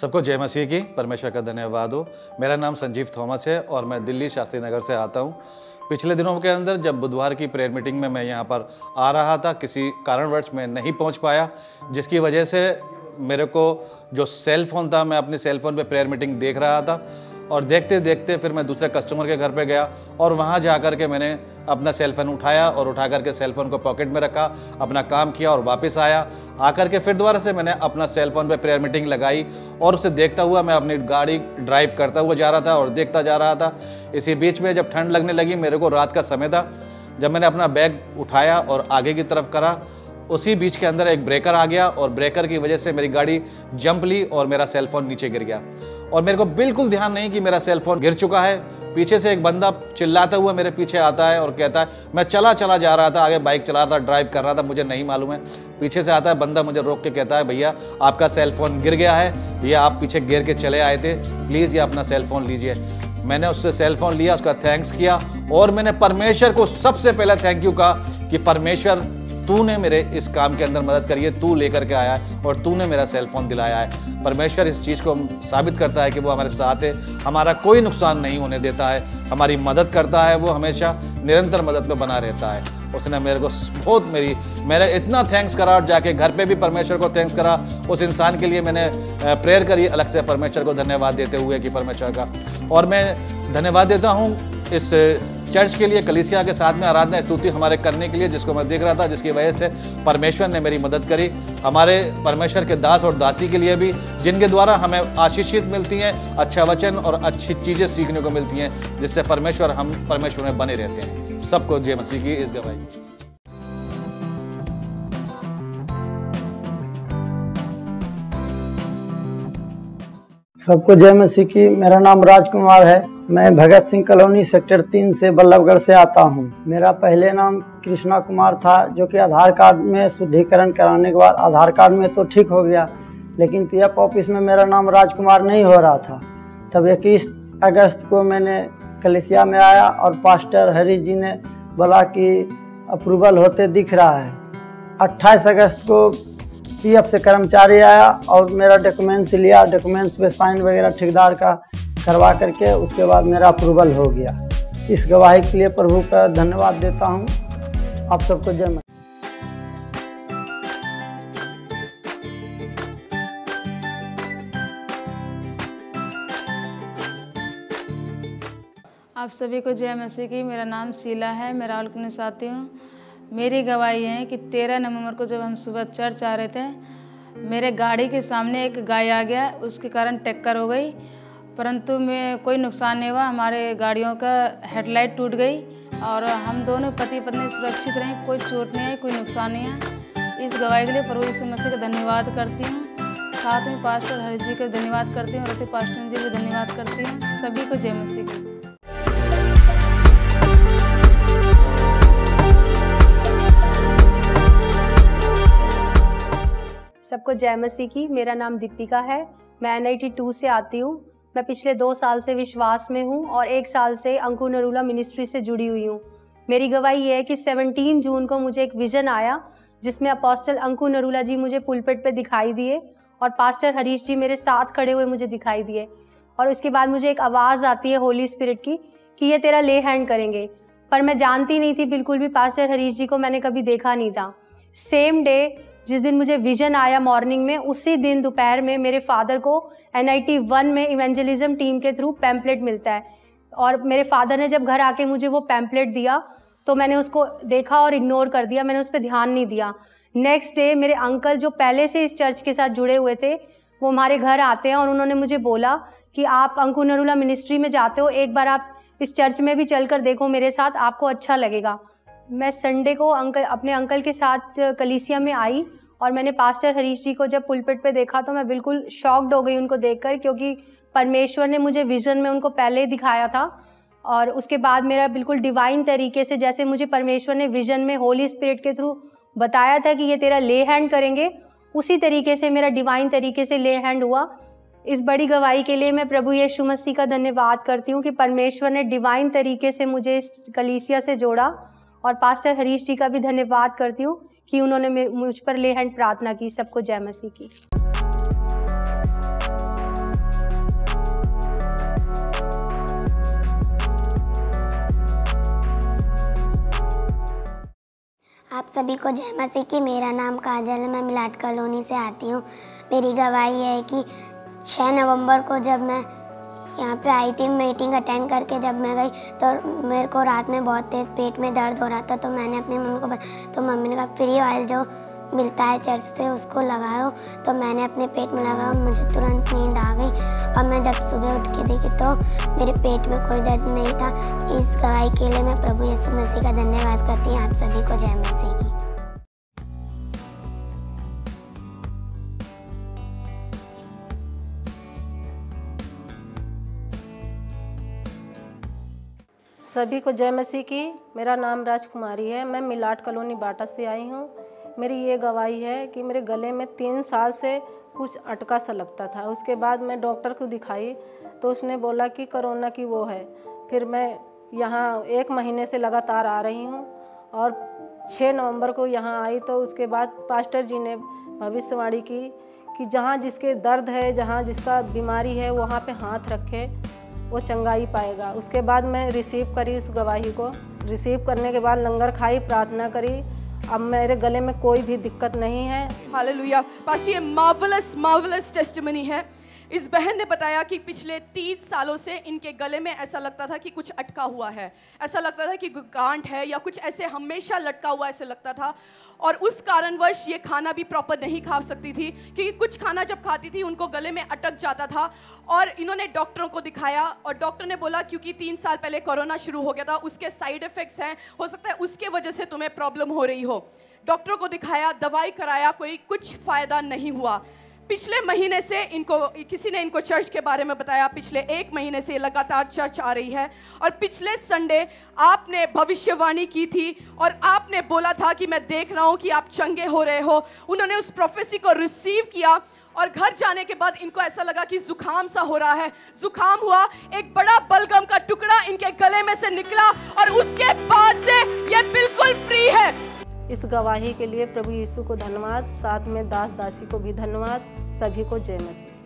सबको जय मसीह की। परमेश्वर का धन्यवाद हो। मेरा नाम संजीव थॉमस है और मैं दिल्ली शास्त्री नगर से आता हूँ। पिछले दिनों के अंदर जब बुधवार की प्रेयर मीटिंग में मैं यहाँ पर आ रहा था, किसी कारणवश मैं नहीं पहुँच पाया, जिसकी वजह से मेरे को जो सेल फ़ोन था, मैं अपने सेल फ़ोन पर प्रेयर मीटिंग देख रहा था। और देखते देखते फिर मैं दूसरे कस्टमर के घर पे गया और वहाँ जा कर के मैंने अपना सेल फ़ोन उठाया और उठा करके सेल फ़ोन को पॉकेट में रखा, अपना काम किया और वापस आया। आकर के फिर दोबारा से मैंने अपना सेल फ़ोन पे प्रेयर मीटिंग लगाई और उसे देखता हुआ मैं अपनी गाड़ी ड्राइव करता हुआ जा रहा था और देखता जा रहा था। इसी बीच में जब ठंड लगने लगी, मेरे को रात का समय था, जब मैंने अपना बैग उठाया और आगे की तरफ़ करा उसी बीच के अंदर एक ब्रेकर आ गया और ब्रेकर की वजह से मेरी गाड़ी जंप ली और मेरा सेल फ़ोन नीचे गिर गया। और मेरे को बिल्कुल ध्यान नहीं कि मेरा सेल फ़ोन गिर चुका है। पीछे से एक बंदा चिल्लाता हुआ मेरे पीछे आता है और कहता है, मैं चला चला जा रहा था, आगे बाइक चला रहा था ड्राइव कर रहा था, मुझे नहीं मालूम है। पीछे से आता है बंदा मुझे रोक के कहता है, भैया, आपका सेल फ़ोन गिर गया है, ये आप पीछे गिर के चले आए थे प्लीज़ ये अपना सेल फ़ोन लीजिए। मैंने उससे सेल फ़ोन लिया, उसका थैंक्स किया और मैंने परमेश्वर को सबसे पहले थैंक यू कहा कि परमेश्वर तूने मेरे इस काम के अंदर मदद करी है, तू लेकर के आया है और तूने मेरा सेल फ़ोन दिलाया है। परमेश्वर इस चीज़ को साबित करता है कि वो हमारे साथ है। हमारा कोई नुकसान नहीं होने देता है। हमारी मदद करता है, वो हमेशा निरंतर मदद में बना रहता है। उसने मेरे को बहुत मेरी, मैंने इतना थैंक्स करा और जाके घर पे भी परमेश्वर को थैंक्स करा। उस इंसान के लिए मैंने प्रेयर करी, अलग से परमेश्वर को धन्यवाद देते हुए कि परमेश्वर का। और मैं धन्यवाद देता हूँ इस चर्च के लिए, कलिसिया के साथ में आराधना स्तुति हमारे करने के लिए, जिसको मैं देख रहा था, जिसकी वजह से परमेश्वर ने मेरी मदद करी। हमारे परमेश्वर के दास और दासी के लिए भी, जिनके द्वारा हमें आशीषित मिलती हैं अच्छा वचन और अच्छी चीज़ें सीखने को मिलती हैं, जिससे परमेश्वर हम, परमेश्वर में बने रहते हैं। सबको जय मसीह की, इस गवाही। सबको जय मसीह की मेरा नाम राजकुमार है। मैं भगत सिंह कॉलोनी सेक्टर तीन से बल्लभगढ़ से आता हूँ। मेरा पहले नाम कृष्णा कुमार था, जो कि आधार कार्ड में शुद्धिकरण कराने के बाद आधार कार्ड में तो ठीक हो गया, लेकिन पीएफ ऑफ़िस में मेरा नाम राजकुमार नहीं हो रहा था। तब इक्कीस अगस्त को मैंने कलेसिया में आया और पास्टर हरी जी ने बोला कि अप्रूवल होते दिख रहा है। 28 अगस्त को पीएफ से कर्मचारी आया और मेरा डॉक्यूमेंट्स लिया। डॉक्यूमेंट्स पे साइन वगैरह ठेकेदार का करवा करके उसके बाद मेरा अप्रूवल हो गया। इस गवाही के लिए प्रभु का धन्यवाद देता हूँ। आप सबको जय माता आप सभी को जय मसीह की। मेरा नाम शीला है। मैं राहुल से आती हूँ। मेरी गवाही है कि तेरह नवंबर को जब हम सुबह चर्च आ रहे थे, मेरे गाड़ी के सामने एक गाय आ गया, उसके कारण टक्कर हो गई। परंतु में, कोई नुकसान नहीं हुआ, हमारे गाड़ियों का हेडलाइट टूट गई और हम दोनों पति पत्नी सुरक्षित रहे, कोई चोट नहीं आई, कोई नुकसान नहीं है इस गवाही के लिए प्रभु यीशु मसीह का धन्यवाद करती हूँ। साथ में पास्टर हरि जी को धन्यवाद करती हूँ रति पास्टर जी को धन्यवाद करती हूँ। सभी को जय मसीह। की सबको जय मसीह की। मेरा नाम दीपिका है। मैं एन टू से आती हूँ। मैं पिछले दो साल से विश्वास में हूँ और एक साल से अंकु नरूला मिनिस्ट्री से जुड़ी हुई हूँ। मेरी गवाही ये है कि 17 जून को मुझे एक विज़न आया, जिसमें अपोस्टल अंकु नरूला जी मुझे पुलपेट पे दिखाई दिए और पास्टर हरीश जी मेरे साथ खड़े हुए मुझे दिखाई दिए। और उसके बाद मुझे एक आवाज़ आती है होली स्पिरिट की, कि ये तेरा ले हैंड करेंगे। पर मैं जानती नहीं थी, बिल्कुल भी पास्टर हरीश जी को मैंने कभी देखा नहीं था। सेम डे जिस दिन मुझे विजन आया मॉर्निंग में, उसी दिन दोपहर में मेरे फादर को एन आई टी वन में इवेंजलिज्म टीम के थ्रू पैम्पलेट मिलता है। और मेरे फादर ने जब घर आके मुझे वो पैम्पलेट दिया तो मैंने उसको देखा और इग्नोर कर दिया। मैंने उस पर ध्यान नहीं दिया। नेक्स्ट डे मेरे अंकल जो पहले से इस चर्च के साथ जुड़े हुए थे, वो हमारे घर आते हैं और उन्होंने मुझे बोला कि आप अंकु नरूला मिनिस्ट्री में जाते हो, एक बार आप इस चर्च में भी चल कर देखो मेरे साथ, आपको अच्छा लगेगा। मैं संडे को अंकल, अपने अंकल के साथ कलीसिया में आई और मैंने पास्टर हरीश जी को जब पुलपिट पे देखा तो मैं बिल्कुल शॉक्ड हो गई उनको देखकर क्योंकि परमेश्वर ने मुझे विज़न में उनको पहले ही दिखाया था और उसके बाद मेरा बिल्कुल डिवाइन तरीके से जैसे मुझे परमेश्वर ने विज़न में होली स्पिरिट के थ्रू बताया था कि ये तेरा ले हैंड करेंगे, उसी तरीके से मेरा डिवाइन तरीके से ले हैंड हुआ। इस बड़ी गवाही के लिए मैं प्रभु यीशु मसीह का धन्यवाद करती हूँ कि परमेश्वर ने डिवाइन तरीके से मुझे इस कलीसिया से जोड़ा। और पास्टर हरीश जी का भी धन्यवाद करती हूँ कि उन्होंने मुझ पर ले हैंड प्रार्थना की, सबको जय मसीह की। आप सभी को जय मसीह की। मेरा नाम काजल है, मैं मिलाट कॉलोनी से आती हूँ। मेरी गवाही है कि 6 नवंबर को जब मैं यहाँ पे आई थी मीटिंग अटेंड करके जब मैं गई तो मेरे को रात में बहुत तेज़ पेट में दर्द हो रहा था तो मैंने अपनी मम्मी को तो मम्मी ने कहा, फ्री ऑयल जो मिलता है चर्च से, उसको लगाओ। तो मैंने अपने पेट में लगाया मुझे तुरंत नींद आ गई। और मैं जब सुबह उठ के देखी तो मेरे पेट में कोई दर्द नहीं था। इस गवाही के लिए मैं प्रभु यीशु मसीह का धन्यवाद करती हूँ। आप सभी को जय मसीह। सभी को जय मसीह की। मेरा नाम राजकुमारी है। मैं मिलाट कॉलोनी बाटा से आई हूँ। मेरी ये गवाही है कि मेरे गले में तीन साल से कुछ अटका सा लगता था। उसके बाद मैं डॉक्टर को दिखाई तो उसने बोला कि कोरोना की वो है। फिर मैं यहाँ एक महीने से लगातार आ रही हूँ और 6 नवंबर को यहाँ आई तो उसके बाद पास्टर जी ने भविष्यवाणी की कि जहाँ जिसके दर्द है, जहाँ जिसका बीमारी है, वहाँ पे हाथ रखे। वो चंगाई पाएगा। उसके बाद मैं रिसीव करी उस गवाही को। रिसीव करने के बाद लंगर खाई, प्रार्थना करी। अब मेरे गले में कोई भी दिक्कत नहीं है। हालेलुया पास ये मार्वलस मार्वलस टेस्टमनी है। इस बहन ने बताया कि पिछले तीन सालों से इनके गले में ऐसा लगता था कि कुछ अटका हुआ है। ऐसा लगता था कि गांठ है या कुछ ऐसे हमेशा लटका हुआ ऐसे लगता था। और उस कारणवश ये खाना भी प्रॉपर नहीं खा सकती थी, क्योंकि कुछ खाना जब खाती थी, उनको गले में अटक जाता था। और इन्होंने डॉक्टरों को दिखाया और डॉक्टर ने बोला, क्योंकि तीन साल पहले कोरोना शुरू हो गया था, उसके साइड इफ़ेक्ट्स हैं, हो सकता है उसके वजह से तुम्हें प्रॉब्लम हो रही हो। डॉक्टरों को दिखाया, दवाई कराया, कोई कुछ फ़ायदा नहीं हुआ। पिछले महीने से इनको, किसी ने इनको चर्च के बारे में बताया, पिछले एक महीने से लगातार चर्च आ रही है। और पिछले संडे आपने भविष्यवाणी की थी और आपने बोला था कि मैं देख रहा हूँ कि आप चंगे हो रहे हो। उन्होंने उस प्रोफेसी को रिसीव किया और घर जाने के बाद इनको ऐसा लगा कि जुकाम सा हो रहा है। जुकाम हुआ, एक बड़ा बलगम का टुकड़ा इनके गले में से निकला और उसके बाद से ये बिल्कुल फ्री है। इस गवाही के लिए प्रभु यीशु को धन्यवाद। साथ में दास दासी को भी धन्यवाद। सभी को जय मसीह।